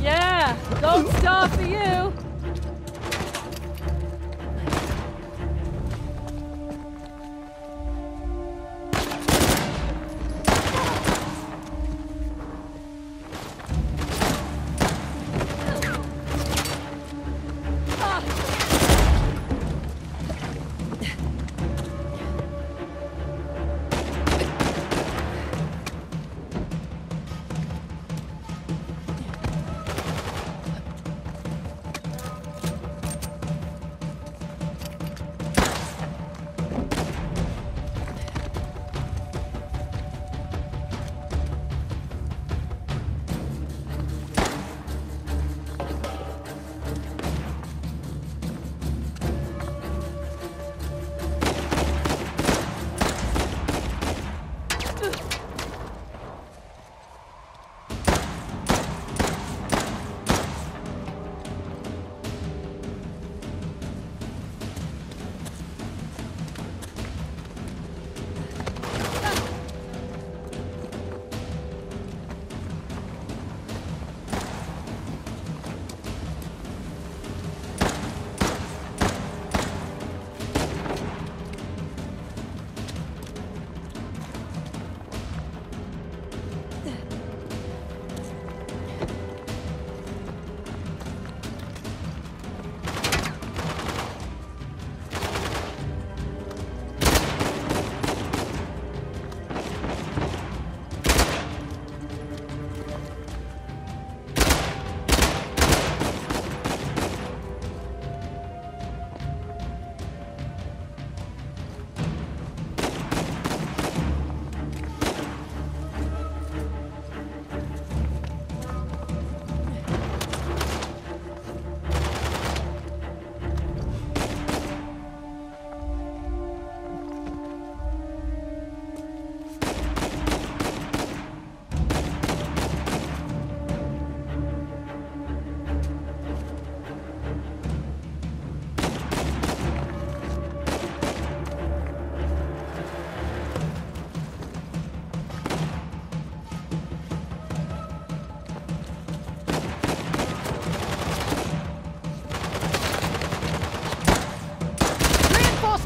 Yeah, don't stop for you.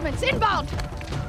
Reinforcements inbound.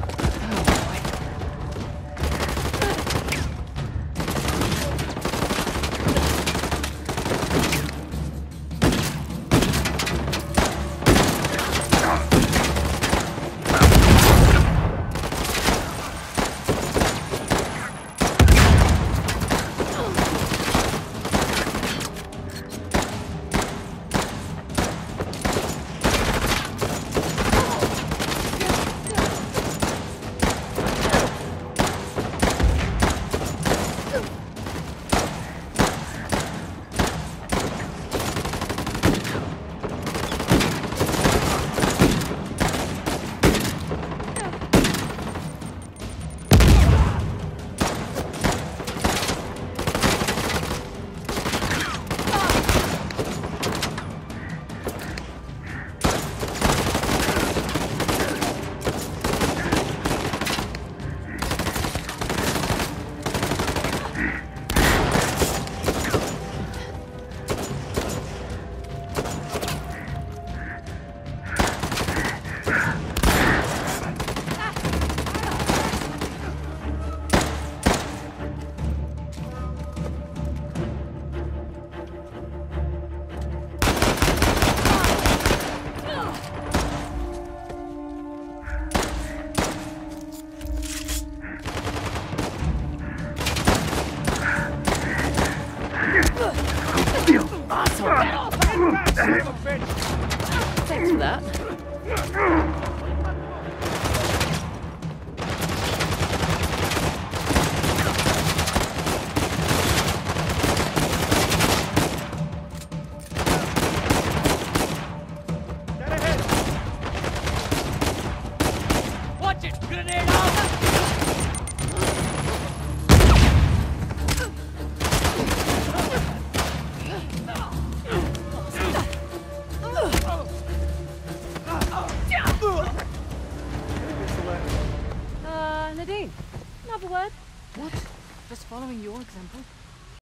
Following your example.